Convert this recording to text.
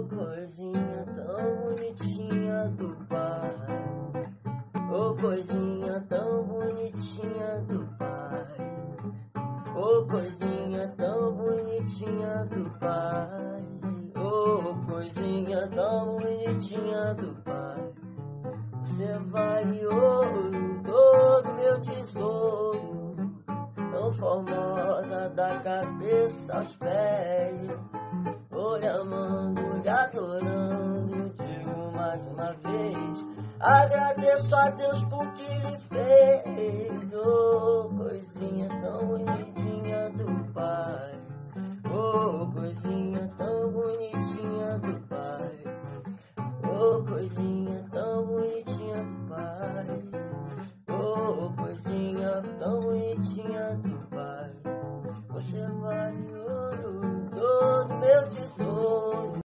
Ô coisinha tão bonitinha do pai. Ô coisinha tão bonitinha do pai. Ô coisinha tão bonitinha do pai. Ô coisinha tão bonitinha do pai. Você vale ouro, todo meu tesouro. Tão formosa da cabeça aos pés. Agradeço a Deus por que lhe fez, oh coisinha tão bonitinha do Pai, oh coisinha tão bonitinha do Pai, oh coisinha tão bonitinha do Pai, oh coisinha tão bonitinha do Pai, você vai.